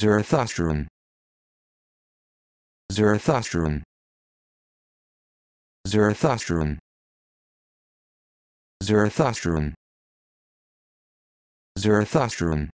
Zarathustran Zarathustran Zarathustran Zarathustran Zarathustran